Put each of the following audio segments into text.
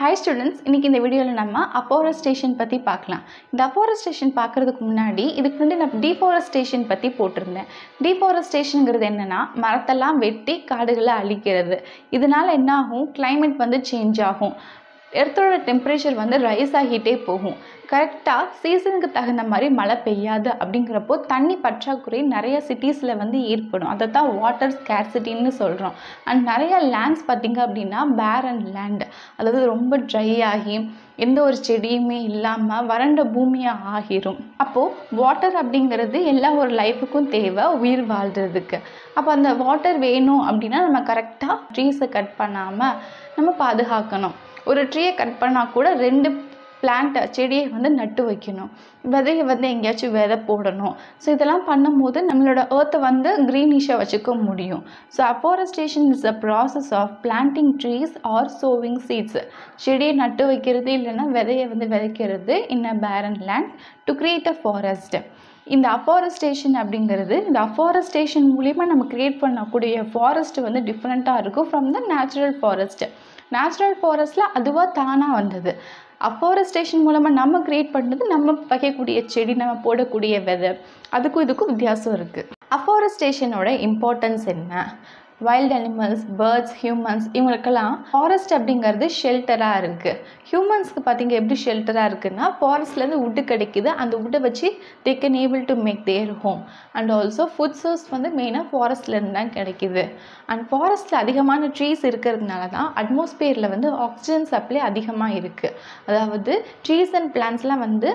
Hi students இன்றைக்கி இந்த வீடியோவில் நம்ம அப்போரஸ்டேஷன் பற்றி பார்க்கலாம். இந்த அப்போரஸ்டேஷன் பார்க்குறதுக்கு முன்னாடி இதுக்கு முன்னாடி நான் டீஃபாரஸ்டேஷன் பற்றி போட்டிருந்தேன். டீஃபாரஸ்டேஷனுங்கிறது என்னென்னா மரத்தெல்லாம் வெட்டி காடுகளை அழிக்கிறது. இதனால் என்ன ஆகும் கிளைமேட் வந்து சேஞ்ச் ஆகும். எர்த்தோட டெம்பரேச்சர் வந்து ரைஸ் ஆகிட்டே போகும். கரெக்டாக சீசனுக்கு தகுந்த மாதிரி மழை பெய்யாது அப்படிங்கிறப்போ தண்ணி பற்றாக்குறை நிறைய சிட்டிஸில் வந்து ஏற்படும். அதை தான் வாட்டர் ஸ்கேர்சிட்டின்னு சொல்கிறோம் அண்ட் நிறைய லேண்ட்ஸ் பார்த்திங்க அப்படின்னா பேர் அண்ட் லேண்ட் அதாவது ரொம்ப ட்ரை ஆகி எந்த ஒரு செடியுமே இல்லாமல் வறண்ட பூமியாக ஆகிரும். அப்போது வாட்டர் அப்படிங்கிறது எல்லா ஒரு லைஃபுக்கும் தேவை உயிர் வாழ்கிறதுக்கு அப்போ அந்த வாட்டர் வேணும் அப்படின்னா நம்ம கரெக்டாக ட்ரீஸை கட் பண்ணாமல் நம்ம பாதுகாக்கணும். ஒரு ட்ரீயை கட் பண்ணால் கூட ரெண்டு பிளான்ட்டை செடியை வந்து நட்டு வைக்கணும். விதையை வந்து எங்கேயாச்சும் விதை போடணும். ஸோ இதெல்லாம் பண்ணும்போது நம்மளோட ஏர்த்தை வந்து க்ரீனிஷாக வச்சுக்க முடியும். So afforestation is a process of planting trees or sowing seeds செடியை நட்டு வைக்கிறது இல்லைன்னா விதையை வந்து விதைக்கிறது in a barren land to create a forest இந்த அஃபாரஸ்டேஷன் அப்படிங்கிறது இந்த அஃபாரஸ்டேஷன் மூலிமா நம்ம க்ரியேட் பண்ணக்கூடிய ஃபாரஸ்ட் வந்து டிஃப்ரெண்ட்டாக இருக்கும் from the natural forest natural ஃபாரஸ்ட்டில் அதுவாக தானாக வந்தது. அஃபாரஸ்டேஷன் மூலமாக நம்ம க்ரியேட் பண்ணது நம்ம வைக்கக்கூடிய செடி நம்ம போடக்கூடிய விதை. அதுக்கும் இதுக்கும் வித்தியாசம் இருக்குது அஃபாரஸ்டேஷனோட இம்பார்ட்டன்ஸ் என்ன? வைல்ட் அனிமல்ஸ் பேர்ட்ஸ் ஹியூமன்ஸ் இவங்களுக்கெல்லாம் ஃபாரஸ்ட் அப்படிங்கிறது ஷெல்டராக இருக்குது ஹியூமன்ஸ்க்கு பார்த்தீங்க எப்படி ஷெல்டராக இருக்குன்னா ஃபாரஸ்ட்லேருந்து வுட்டு கிடைக்குது. அந்த வுட்டை வச்சு they can able to make their home and also food source வந்து மெயினாக ஃபாரஸ்ட்லேருந்து தான் கிடைக்குது. அண்ட் ஃபாரஸ்ட்டில் அதிகமான ட்ரீஸ் இருக்கிறதுனால தான் அட்மாஸ்பியரில் வந்து ஆக்சிஜன் சப்ளை அதிகமாக இருக்குது அதாவது ட்ரீஸ் அண்ட் பிளான்ஸ்லாம் வந்து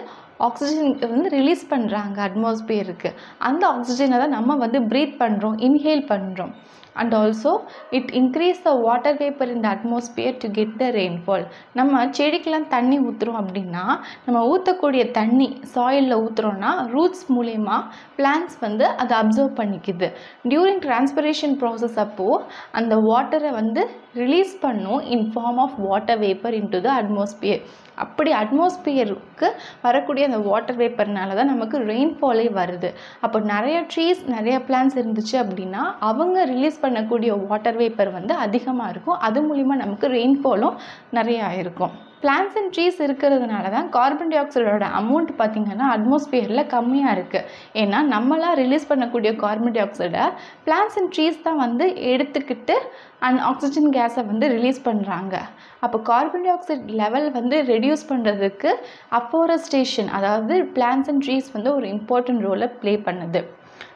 ஆக்சிஜன் வந்து ரிலீஸ் பண்ணுறாங்க அட்மாஸ்பியருக்கு அந்த ஆக்சிஜனை தான் நம்ம வந்து ப்ரீத் பண்ணுறோம் இன்ஹேல் பண்ணுறோம் and also it increase the water vapour in the atmosphere to get the rainfall நம்ம செடிக்கெலாம் தண்ணி ஊற்றுறோம் அப்படின்னா நம்ம ஊற்றக்கூடிய தண்ணி சாயிலில் ஊற்றுறோன்னா ரூட்ஸ் மூலயமா பிளான்ஸ் வந்து அதை அப்சர்வ் பண்ணிக்குது. டியூரிங் டிரான்ஸ்பிரேஷன் ப்ராசஸ் அப்போது அந்த வாட்டரை வந்து ரிலீஸ் பண்ணும் in form of water vapour into the atmosphere அப்படி அட்மாஸ்பியருக்கு வரக்கூடிய அந்த வாட்டர் வேப்பர்னால தான் நமக்கு ரெயின்ஃபாலே வருது. அப்போ நிறைய ட்ரீஸ் நிறைய பிளான்ஸ் இருந்துச்சு அப்படின்னா அவங்க ரிலீஸ் பண்ணக்கூடிய வாட்டர் வேப்பர் வந்து அதிகமாக இருக்கும். அது மூலிமா நமக்கு ரெயின்ஃபாலும் நிறையா இருக்கும் பிளான்ஸ் அண்ட் ட்ரீஸ் இருக்கிறதுனால தான் கார்பன் டை ஆக்சைடோட அமௌண்ட் பார்த்திங்கன்னா அட்மாஸ்பியரில் கம்மியாக இருக்குது ஏன்னா நம்மளாம் ரிலீஸ் பண்ணக்கூடிய கார்பன் டை ஆக்சைடை பிளான்ஸ் அண்ட் ட்ரீஸ் தான் வந்து எடுத்துக்கிட்டு அண்ட் ஆக்சிஜன் கேஸை வந்து ரிலீஸ் பண்ணுறாங்க அப்போ கார்பன் டை ஆக்சைடு லெவல் வந்து ரெடியூஸ் பண்ணுறதுக்கு அப்போரஸ்டேஷன் அதாவது பிளான்ஸ் அண்ட் ட்ரீஸ் வந்து ஒரு இம்பார்ட்டன்ட் ரோலை ப்ளே பண்ணுது.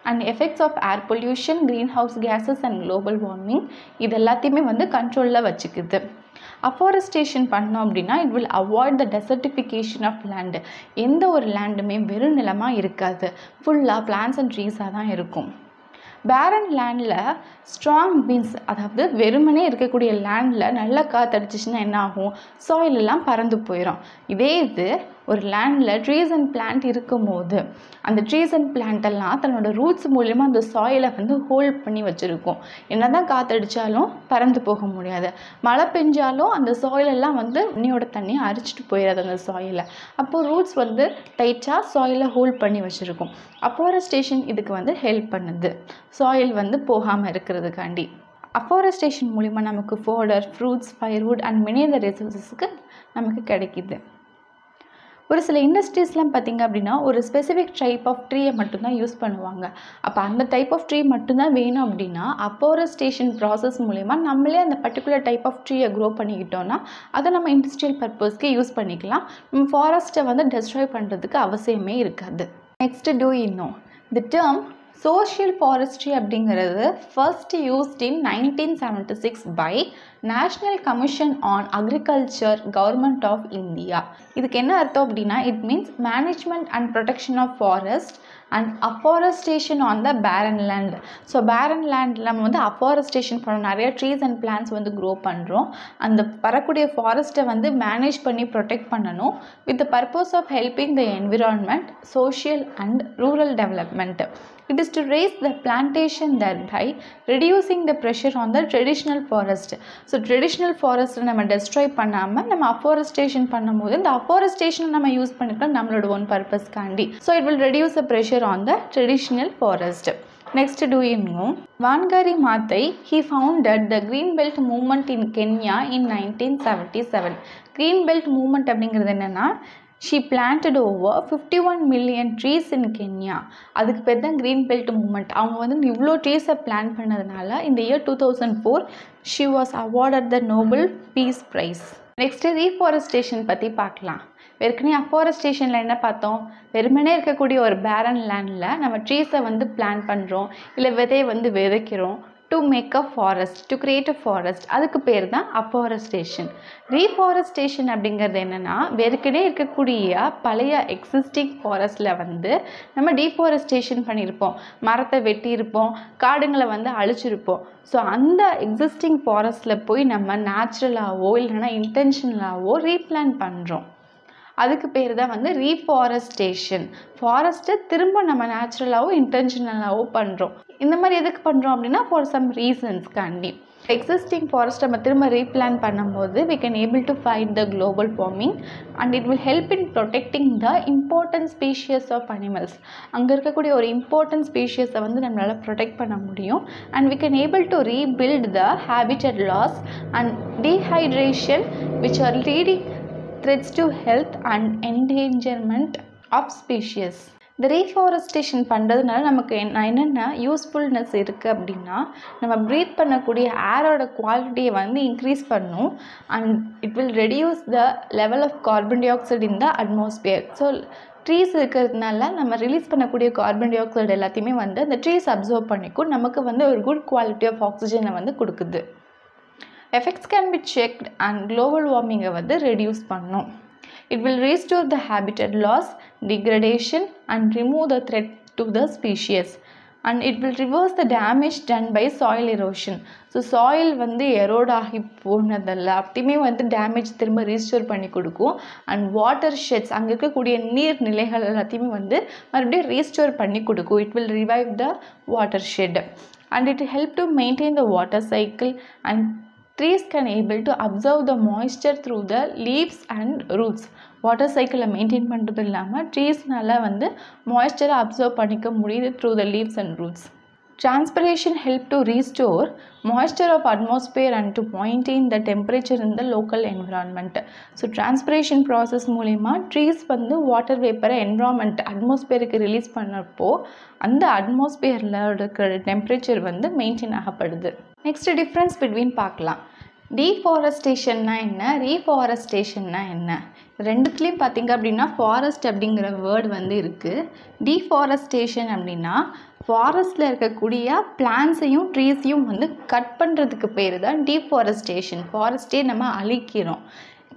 And effects of air pollution greenhouse gases and global warming இது எல்லாத்தையுமே வந்து கண்ட்ரோலில் வச்சுக்குது. அஃபாரஸ்டேஷன் பண்ணோம் அப்படின்னா it will avoid the desertification of land எந்த ஒரு லேண்டுமே வெறும் நிலமாக இருக்காது. ஃபுல்லாக பிளான்ஸ் அண்ட் ட்ரீஸாக தான் இருக்கும். பேரன் லேண்டில் ஸ்ட்ராங் பீன்ஸ் அதாவது வெறுமனே இருக்கக்கூடிய லேண்டில் நல்லா காற்றடிச்சிச்சின்னா என்ன ஆகும்? சாயிலெல்லாம் பறந்து போயிடும் இதே இது ஒரு லேண்டில் ட்ரீஸ் அண்ட் பிளான்ட் இருக்கும்போது அந்த ட்ரீஸ் அண்ட் பிளான்ட்டெல்லாம் தன்னோட ரூட்ஸ் மூலிமா அந்த சாயிலை வந்து ஹோல்ட் பண்ணி வச்சுருக்கும். என்ன தான் காற்றடிச்சாலும் பறந்து போக முடியாது. மழை பெஞ்சாலும் அந்த சாயிலெல்லாம் வந்து தண்ணியோட தண்ணியை அரிச்சிட்டு போயிடாது அந்த சாயிலை அப்போது ரூட்ஸ் வந்து டைட்டாக சாயிலை ஹோல்ட் பண்ணி வச்சுருக்கும். அஃபாரஸ்டேஷன் இதுக்கு வந்து ஹெல்ப் பண்ணுது. சாயில் வந்து போகாமல் இருக்கிறதுக்காண்டி. அஃபாரஸ்டேஷன் மூலிமா நமக்கு fodder fruits firewood and many other ரிசோர்ஸஸ்க்கு நமக்கு கிடைக்கிது. ஒரு சில இண்டஸ்ட்ரீஸ்லாம் பார்த்திங்க அப்படின்னா ஒரு ஸ்பெசிஃபிக் டைப் ஆஃப் ட்ரீயை மட்டும்தான் யூஸ் பண்ணுவாங்க. அப்போ அந்த டைப் ஆஃப் ட்ரீ மட்டும்தான் வேணும் அப்படின்னா அப்போரஸ்டேஷன் ப்ராசஸ் மூலயமா நம்மளே அந்த பர்டிகுலர் டைப் ஆஃப் ட்ரீயை க்ரோ பண்ணிக்கிட்டோன்னா அதை நம்ம இண்டஸ்ட்ரியல் பர்பஸ்க்கு யூஸ் பண்ணிக்கலாம். நம்ம ஃபாரஸ்ட்டை வந்து டெஸ்ட்ராய் பண்ணுறதுக்கு அவசியமே இருக்காது. நெக்ஸ்ட்டு டூ இன்னும் தி டேர்ம் சோஷியல் ஃபாரஸ்ட்ரி அப்படிங்கிறது first used in nineteen seventy six by national commission on agriculture government of India இதுக்கு என்ன அர்த்தம் அப்படின்னா it means management and protection of forest and afforestation on the barren land so பேரன் லேண்டில் நம்ம வந்து afforestation பண்ணோம் நிறைய ட்ரீஸ் அண்ட் பிளான்ஸ் வந்து க்ரோ பண்ணுறோம் அந்த வரக்கூடிய ஃபாரஸ்ட்டை வந்து மேனேஜ் பண்ணி ப்ரொடெக்ட் பண்ணணும். With the purpose of helping the environment social and rural development it is is raise the plantation plantation by reducing the pressure on the traditional forest so traditional ஃபாரஸ்ட்டை நம்ம destroy பண்ணாமல் நம்ம afforestation பண்ணும்போது இந்த அஃபாரஸ்டேஷனை நம்ம use பண்ணிக்கலாம் நம்மளோட own பர்பஸ்க்காண்டி so it will reduce the pressure on the traditional forest next two இன்னும் Wangari Maathai he founded the green belt movement in Kenya in nineteen seventy seven green belt movement அப்படிங்கிறது என்னென்னா she planted over fifty one million trees in Kenya அதுக்கு பேர் தான் green belt moment அவங்க வந்து இவ்வளோ ட்ரீஸை plant பண்ணதுனால இந்த year two thousand four she was awarded the Nobel peace prize next reforestation பற்றி பார்க்கலாம். வெறுக்கனே அஃபாரஸ்டேஷனில் என்ன பார்த்தோம்? வெறுமனே இருக்கக்கூடிய ஒரு பேரன் லேண்டில் நம்ம ட்ரீஸை வந்து பிளான் பண்ணுறோம் இல்லை விதையை வந்து விதைக்கிறோம். To make a forest to create a forest அதுக்கு பேர் தான் அஃபாரஸ்டேஷன் ரீஃபாரஸ்டேஷன் அப்படிங்கிறது என்னென்னா வெறுக்கனே இருக்கக்கூடிய பழைய எக்ஸிஸ்டிங் ஃபாரஸ்ட்டில் வந்து நம்ம டீஃபாரஸ்டேஷன் பண்ணியிருப்போம் மரத்தை வெட்டியிருப்போம் காடுங்களை வந்து அழிச்சிருப்போம். ஸோ அந்த எக்ஸிஸ்டிங் ஃபாரஸ்ட்டில் போய் நம்ம நேச்சுரலாகவோ இல்லைன்னா இன்டென்ஷனலாகவோ ரீப்ளான் பண்ணுறோம் அதுக்கு பேர் தான் வந்து ரீஃபாரஸ்டேஷன் ஃபாரஸ்ட்டை திரும்ப நம்ம நேச்சுரலாகவோ இன்டென்ஷனலாகவோ பண்ணுறோம் இந்த மாதிரி எதுக்கு பண்ணுறோம் அப்படின்னா ஃபார் சம் ரீசன்ஸ்க்காண்டி எக்ஸிஸ்டிங் ஃபாரஸ்ட் நம்ம திரும்ப ரீப்ளான் பண்ணும்போது we can able to fight the global warming and it will help in protecting the important species of animals அங்கே இருக்கக்கூடிய ஒரு இம்பார்ட்டன்ட் ஸ்பீஷியஸை வந்து நம்மளால் ப்ரொடெக்ட் பண்ண முடியும். And we can able to rebuild the habitat loss and dehydration which are leading threats to health and endangerment of species. இந்த reforestation பண்ணுறதுனால நமக்கு என்ன என்னென்ன யூஸ்ஃபுல்னஸ் இருக்குது அப்படின்னா நம்ம ப்ரீத் பண்ணக்கூடிய ஏரோட குவாலிட்டியை வந்து இன்க்ரீஸ் பண்ணும். And it will reduce the level of carbon dioxide in the atmosphere so trees இருக்கிறதுனால நம்ம ரிலீஸ் பண்ணக்கூடிய கார்பன் டை ஆக்சைடு எல்லாத்தையுமே வந்து அந்த ட்ரீஸ் அப்சர்வ் பண்ணிக்கும். நமக்கு வந்து ஒரு குட் குவாலிட்டி ஆஃப் ஆக்சிஜனை வந்து கொடுக்குது. Effects can be checked and global வார்மிங்கை வந்து ரெடியூஸ் பண்ணும். It will restore the habitat loss degradation and remove the threat to the species and it will reverse the damage done by soil erosion so soil வந்து erode ஆகி போனதில்ல. அப்படியுமே வந்து damage திரும்ப restore பண்ணி கொடுக்கும். And water sheds அங்கே இருக்கக்கூடிய நீர் நிலைகள் எல்லாத்தையுமே வந்து மறுபடியும் ரீஸ்டோர் பண்ணி கொடுக்கும். It will revive the watershed and it help to maintain the water cycle and Trees can able to observe the moisture through the leaves and roots. Water சைக்கிளை மெயின்டைன் பண்ணுறது இல்லாமல் ட்ரீஸ்னால் வந்து மாய்ஸ்சரை அப்சர்வ் பண்ணிக்க முடியுது through the leaves and roots transpiration help to restore moisture of atmosphere and to maintain the temperature இந்த local environment so transpiration process மூலிமா ட்ரீஸ் வந்து வாட்டர் வேப்பரை என்விரான்மெண்ட் அட்மாஸ்பியருக்கு ரிலீஸ் பண்ணப்போ அந்த அட்மாஸ்பியரில் இருக்கிற டெம்பரேச்சர் வந்து மெயின்டைன் ஆகப்படுது நெக்ஸ்ட் டிஃப்ரென்ஸ் பிட்வீன் பார்க்கலாம் டீஃபாரஸ்டேஷன்னா என்ன? ரீஃபாரஸ்டேஷன்னா என்ன? ரெண்டுத்துலேயும் பார்த்தீங்க அப்படின்னா ஃபாரஸ்ட் அப்படிங்கிற வேர்டு வந்து இருக்குது டீஃபாரஸ்டேஷன் அப்படின்னா ஃபாரஸ்ட்டில் இருக்கக்கூடிய பிளான்ஸையும் ட்ரீஸையும் வந்து கட் பண்ணுறதுக்கு பேர் தான் டீஃபாரஸ்டேஷன் ஃபாரஸ்ட்டே நம்ம அழிக்கிறோம்.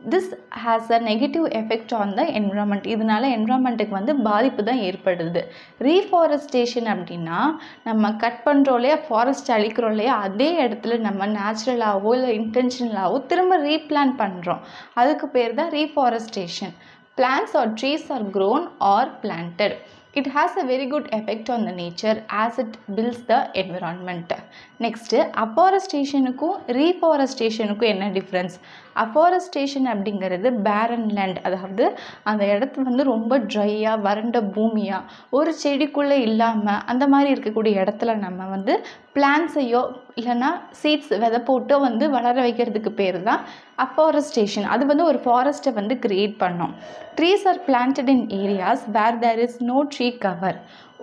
This has a negative effect on the environment இதனால என்விரான்மெண்ட்டுக்கு வந்து பாதிப்பு தான் ஏற்படுது. ரீஃபாரஸ்டேஷன் அப்படின்னா நம்ம கட் பண்ணுறோம் இல்லையா ஃபாரஸ்ட் அழிக்கிறோம் இல்லையா அதே இடத்துல நம்ம நேச்சுரலாகவோ இல்லை இன்டென்ஷனலாகவோ திரும்ப ரீப்ளான் பண்ணுறோம் அதுக்கு பேர் தான் reforestation plants are trees are grown are planted it has a very good effect on the nature as it builds the environment next அஃபாரஸ்டேஷனுக்கும் ரீஃபாரஸ்டேஷனுக்கும் என்ன டிஃப்ரென்ஸ் அஃபாரஸ்டேஷன் அப்படிங்கிறது பேரன் லேண்ட் அதாவது அந்த இடத்து வந்து ரொம்ப ட்ரையாக வறண்ட பூமியாக ஒரு செடிக்குள்ளே இல்லாமல் அந்த மாதிரி இருக்கக்கூடிய இடத்துல நம்ம வந்து பிளான்ஸையோ இல்லைன்னா சீட்ஸ் விதை போட்டோ வந்து வளர வைக்கிறதுக்கு பேர் தான் அஃபாரஸ்டேஷன் அது வந்து ஒரு ஃபாரஸ்ட்டை வந்து க்ரியேட் பண்ணோம். Trees are planted in areas where there is no tree cover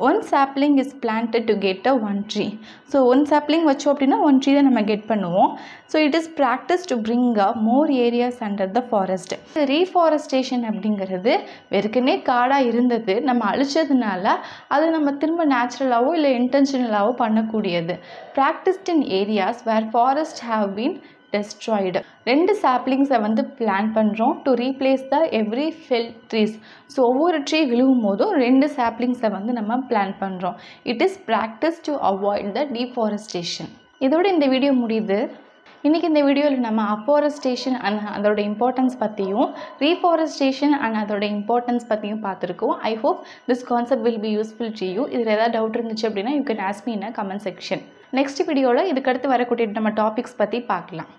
one sapling is planted to get a one tree so one sapling வச்சோம் அப்படின்னா ஒன் ட்ரீ தான் நம்ம கெட் பண்ணுவோம். So it is practice to bring a more areas under the forest reforestation அப்படிங்கிறது வெறுக்கனே காடாக இருந்தது. நம்ம அழிச்சதுனால அது நம்ம திரும்ப நேச்சுரலாகவோ இல்லை இன்டென்ஷனலாகவோ பண்ணக்கூடியது. Practised in areas where forest have been destroyed ரெண்டு சாப்ளிங்ஸை வந்து பிளான் பண்ணுறோம் to replace the every fell trees. So ஒவ்வொரு ட்ரீ விழுகும் போதும் ரெண்டு சாப்ளிங்ஸை வந்து நம்ம பிளான் பண்ணுறோம் it is practice to avoid the deforestation. இதோட இந்த வீடியோ முடியுது. இன்றைக்கி இந்த வீடியோவில் நம்ம அஃபாரஸ்டேஷன் அண்ட் அதோட இம்பார்ட்டன்ஸ் பற்றியும் ரீஃபாரஸ்டேஷன் அண்ட் அதோட இம்பார்ட்டன்ஸ் பற்றியும் பார்த்துருக்கோம். I hope this concept will be useful to you. இதில் ஏதாவது டவுட் இருந்துச்சு அப்படின்னா you can ask me in a comment section. Next வீடியோவில் இதுக்கடுத்து வரக்கூடிய நம்ம டாபிக்ஸ் பற்றி பார்க்கலாம்.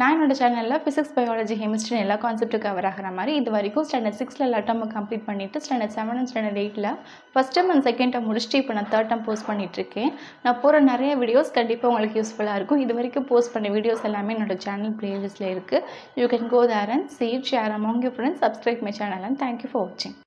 நான் என்னோடய சேனலில் ஃபிசிக்ஸ் பயாலஜி கெமிஸ்ட்ரி எல்லா கான்செப்ட்டுக்கு கவர் ஆகிற மாதிரி இது வரைக்கும் ஸ்டாண்டர்ட் சிக்ஸில் எல்லா டேர்மும் கம்ப்ளீட் பண்ணிவிட்டு ஸ்டாண்டர்ட் செவன் அண்ட் ஸ்டாண்டர்ட் எயிட்டில் first time and second term முடிச்சுட்டு இப்போ நான் தேர்ட் டேர்ம் போஸ்ட் பண்ணிகிட்ருக்கேன் நான் போகிற நிறைய வீடியோஸ் கண்டிப்பாக உங்களுக்கு யூஸ்ஃபுல்லாக இருக்கும். இது வரைக்கும் போஸ்ட் பண்ண வீடியோஸ் எல்லாமே என்னோட சேனல் பிளேலிஸ்ட்டில் இருக்குது you can go there and see it share among your friends subscribe my channel and thank you for வாட்சிங்